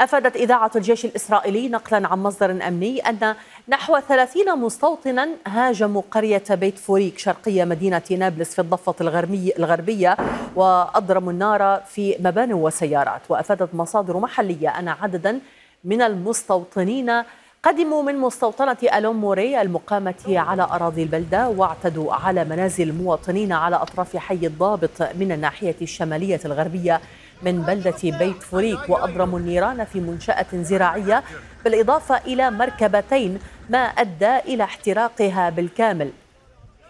أفادت إذاعة الجيش الإسرائيلي نقلا عن مصدر أمني أن نحو 30 مستوطنا هاجموا قرية بيت فوريك شرقية مدينة نابلس في الضفة الغربية وأضرموا النار في مباني وسيارات. وأفادت مصادر محلية أن عددا من المستوطنين قدموا من مستوطنة ألوم موري المقامة على أراضي البلدة واعتدوا على منازل المواطنين على أطراف حي الضابط من الناحية الشمالية الغربية من بلدة بيت فوريك وأضرموا النيران في منشأة زراعية بالإضافة إلى مركبتين ما أدى إلى احتراقها بالكامل.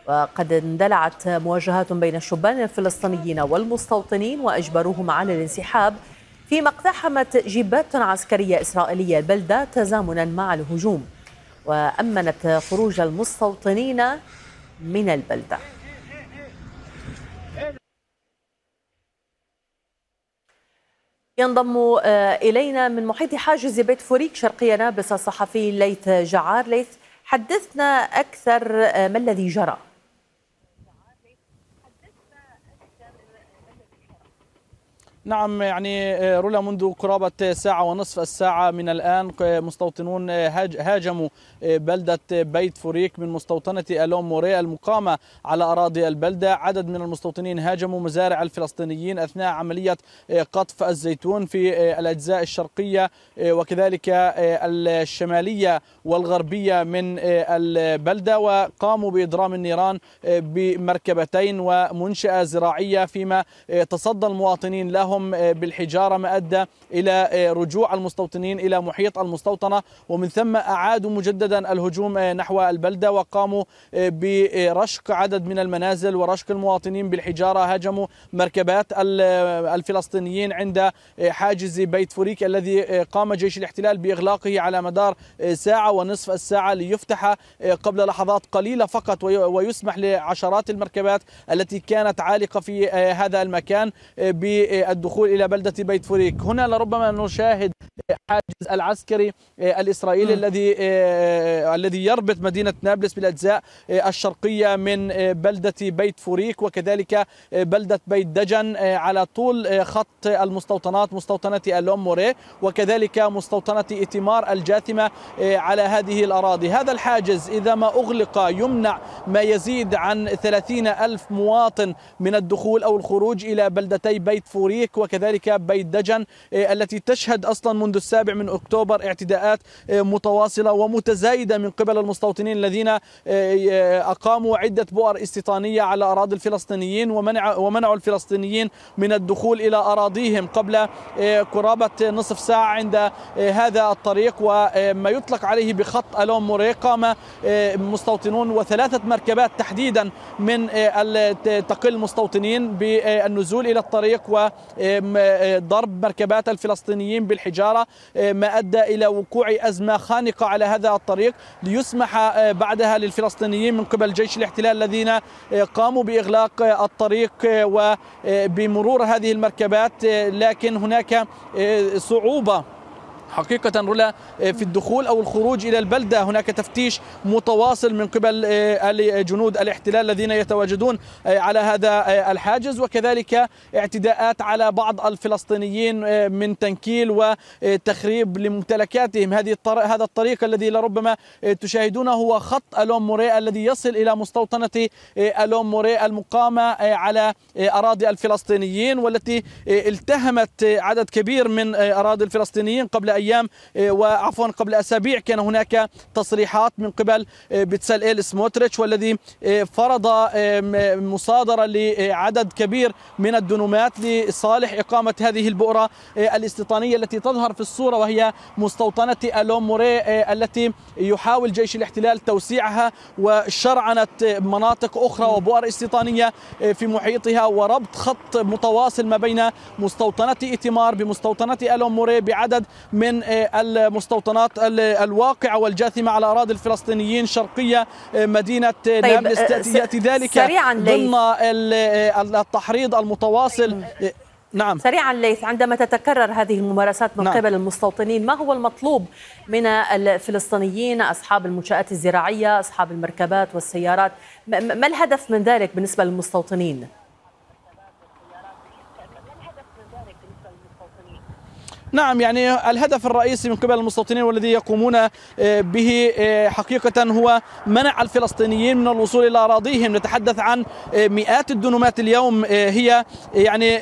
وقد اندلعت مواجهات بين الشبان الفلسطينيين والمستوطنين وأجبروهم على الانسحاب فيما اقتحمت جيبات عسكرية إسرائيلية البلدة تزامنا مع الهجوم. وأمنت خروج المستوطنين من البلدة. ينضم آه، إلينا من محيط حاجز بيت فوريك شرقية نابلس الصحفي ليث جعار. ليث حدثنا أكثر آه، ما الذي جرى؟ نعم يعني آه، رولا منذ قرابة ساعة ونصف الساعة من الآن مستوطنون هاجموا بلدة بيت فوريك من مستوطنة ألون موريه المقامة على أراضي البلدة. عدد من المستوطنين هاجموا مزارع الفلسطينيين أثناء عملية قطف الزيتون في الأجزاء الشرقية وكذلك الشمالية والغربية من البلدة. وقاموا بإضرام النيران بمركبتين ومنشأة زراعية فيما تصدى المواطنين لهم بالحجارة ما أدى إلى رجوع المستوطنين إلى محيط المستوطنة. ومن ثم أعادوا مجددا الهجوم نحو البلدة وقاموا برشق عدد من المنازل ورشق المواطنين بالحجارة. هاجموا مركبات الفلسطينيين عند حاجز بيت فوريك الذي قام جيش الاحتلال بإغلاقه على مدار ساعة ونصف الساعة ليفتح قبل لحظات قليلة فقط ويسمح لعشرات المركبات التي كانت عالقة في هذا المكان بالدخول إلى بلدة بيت فوريك هنا لربما نشاهد حاجز العسكري الإسرائيلي الذي الذي يربط مدينة نابلس بالأجزاء الشرقية من بلدة بيت فوريك وكذلك بلدة بيت دجن على طول خط المستوطنات مستوطنة ألون موريه وكذلك مستوطنة إتمار الجاثمة على هذه الأراضي. هذا الحاجز إذا ما أغلق يمنع ما يزيد عن ثلاثين ألف مواطن من الدخول أو الخروج إلى بلدتي بيت فوريك وكذلك بيت دجن التي تشهد أصلا منذ السابع من أكتوبر اعتداءات متواصلة ومتزايدة من قبل المستوطنين الذين أقاموا عدة بؤر استيطانية على أراضي الفلسطينيين ومنع ومنعوا الفلسطينيين من الدخول إلى أراضيهم قبل قرابة نصف ساعة عند هذا الطريق. وما يطلق عليه بخط ألوم موري قام مستوطنون وثلاثة مركبات تحديدا من تقل المستوطنين بالنزول إلى الطريق. وضرب مركبات الفلسطينيين بالحجارة. ما أدى إلى وقوع أزمة خانقة على هذا الطريق ليسمح بعدها للفلسطينيين من قبل جيش الاحتلال الذين قاموا بإغلاق الطريق وبمرور هذه المركبات لكن هناك صعوبة حقيقة رولا في الدخول أو الخروج إلى البلدة هناك تفتيش متواصل من قبل جنود الاحتلال الذين يتواجدون على هذا الحاجز. وكذلك اعتداءات على بعض الفلسطينيين من تنكيل وتخريب لممتلكاتهم. هذه هذا الطريق الذي لربما تشاهدونه هو خط ألوم موري الذي يصل إلى مستوطنة ألوم موري المقامة على أراضي الفلسطينيين والتي التهمت عدد كبير من أراضي الفلسطينيين قبل أيام آه، وعفوا قبل أسابيع كان هناك تصريحات من قبل آه، بتساليل سموتريتش والذي آه، فرض مصادرة لعدد كبير من الدنومات لصالح إقامة هذه البؤرة الاستيطانية التي تظهر في الصورة وهي مستوطنة الوم موري التي يحاول جيش الاحتلال توسيعها وشرعنه مناطق أخرى وبؤر استيطانية في محيطها وربط خط متواصل ما بين مستوطنة ائتمار بمستوطنة الوم موري بعدد من من آه، المستوطنات الواقعة والجاثمة على أراضي الفلسطينيين شرقية آه، مدينة طيب نابلس يأتي ذلك ضمن آه، التحريض المتواصل. نعم. سريعا ليث عندما تتكرر هذه الممارسات من نعم. قبل المستوطنين ما هو المطلوب من الفلسطينيين أصحاب المنشآت الزراعية أصحاب المركبات والسيارات؟ ما الهدف من ذلك بالنسبة للمستوطنين؟ نعم يعني الهدف الرئيسي من قبل المستوطنين والذي يقومون به حقيقة هو منع الفلسطينيين من الوصول إلى أراضيهم. نتحدث عن مئات الدنومات اليوم هي يعني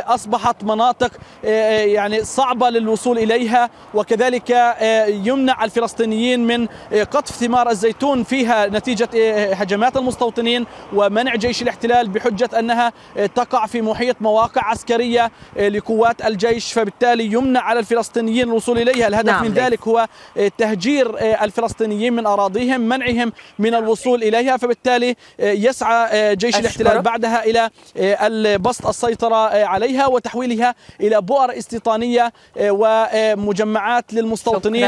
أصبحت مناطق يعني صعبة للوصول إليها. وكذلك يمنع الفلسطينيين من قطف ثمار الزيتون. فيها نتيجة هجمات المستوطنين ومنع جيش الاحتلال بحجة أنها تقع في محيط مواقع عسكرية لقوات الجيش. فبالتالي يمنع على الفلسطينيين الوصول إليها. الهدف نعم. من ذلك هو تهجير الفلسطينيين من أراضيهم منعهم من الوصول إليها. فبالتالي يسعى جيش الاحتلال بعدها إلى البسط السيطرة عليها وتحويلها إلى بؤر استيطانية ومجمعات للمستوطنين.